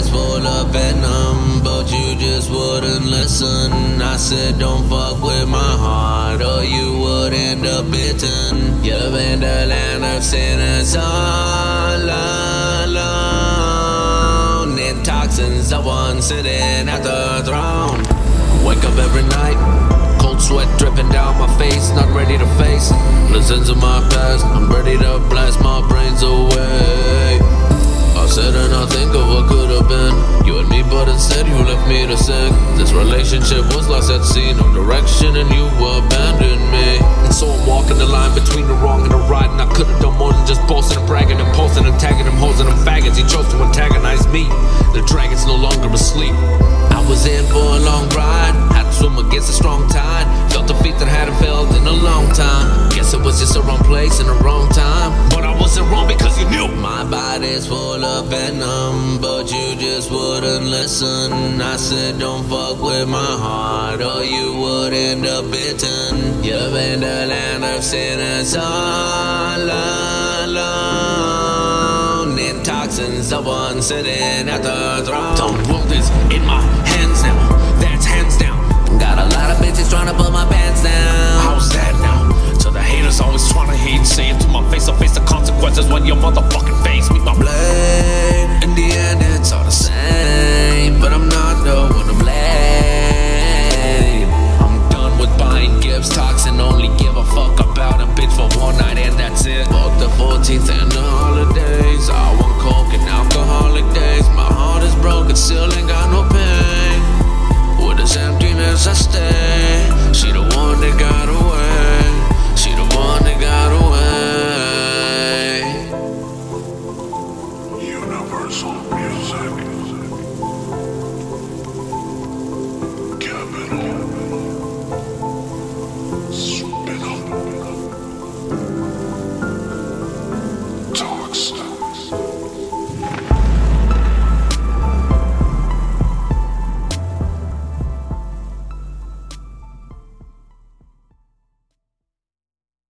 body's full of venom, but you just wouldn't listen. I said, don't fuck with my heart, or you would end up bitten. You're in the land of sinners all alone. In Toxin's, the one sitting at the throne. Wake up every night, cold sweat dripping down my face, not ready to face. Listen to my past, I'm ready to blast my brains away. I said and I think of have been. Instead you left me to sing. This relationship was lost at sea, no direction, and you abandoned me. And so I'm walking the line between the wrong and the right, and I could have done more than just boasting and bragging and posting and tagging them hoes and them faggots. He chose to antagonize me. The dragon's no longer asleep. I was in for a long ride, had to swim against a strong tide. Felt the feet that hadn't felt in a long time. Guess it was just the wrong place and the wrong time. But I wasn't wrong because you knew. My body's full of venom, just wouldn't listen. I said, don't fuck with my heart, or you would end up bitten. You're in the land of sinners all alone. In Toxin's, the one sitting at the throne. The world is in my hands now.